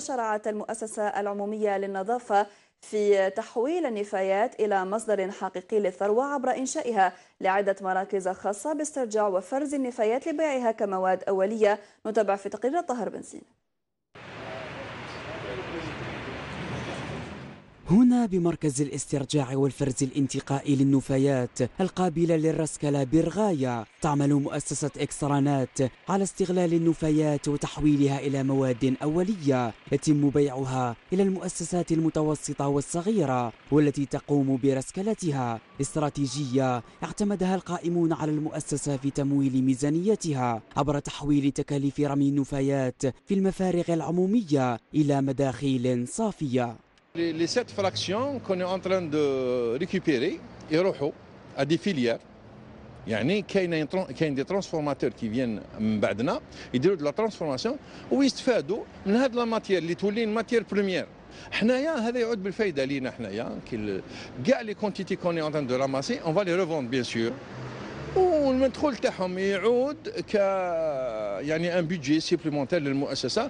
شرعت المؤسسة العمومية للنظافة في تحويل النفايات إلى مصدر حقيقي للثروة عبر إنشائها لعدة مراكز خاصة باسترجاع وفرز النفايات لبيعها كمواد أولية. نتابع في تقرير طاهر بنزين هنا بمركز الاسترجاع والفرز الانتقائي للنفايات القابلة للرسكلة برغاية تعمل مؤسسة إكسترانات على استغلال النفايات وتحويلها إلى مواد أولية يتم بيعها إلى المؤسسات المتوسطة والصغيرة والتي تقوم برسكلتها. استراتيجية اعتمدها القائمون على المؤسسة في تمويل ميزانيتها عبر تحويل تكاليف رمي النفايات في المفارغ العمومية إلى مداخيل صافية. Les, sept fractions qu'on est en train de récupérer يروحوا à des filières يعني كاين كاين دي ترانسفورماتور كي فيان من بعدنا يديروا دو لا ترانسفورماسيون ويستفادوا من هاد لا ماتيير اللي تولي ماتيير بريمير حنايا هذا يعود بالفايده لينا حنايا كي كاع لي كونتيتي كوني اون تران دو راماسي اون فالي ريفوند بيان سور والمدخول تاعهم يعود ك يعني ان بيدجي سيبليمونتير للمؤسسه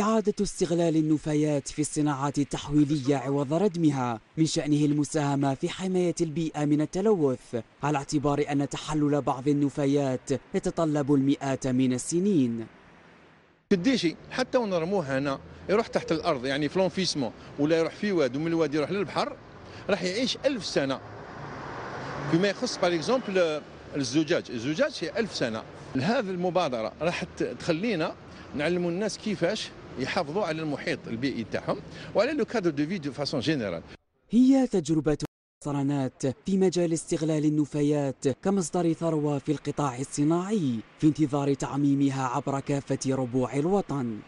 إعادة استغلال النفايات في الصناعات التحويلية عوض ردمها من شأنه المساهمة في حماية البيئة من التلوث على اعتبار أن تحلل بعض النفايات يتطلب المئات من السنين. ال déchet حتى ونرموه هنا يروح تحت الأرض يعني في l'enfouissement ولا يروح في واد ومن الواد يروح للبحر راح يعيش ألف سنة. فيما يخص par exemple الزجاج. الزجاج هي ألف سنة. هذه المبادرة راح تخلينا نعلموا الناس كيفاش يحافظوا على المحيط البيئي تاعهم وعلى le cadre de vie de façon générale. هي تجربة صرانات في مجال استغلال النفايات كمصدر ثروة في القطاع الصناعي في انتظار تعميمها عبر كافة ربوع الوطن.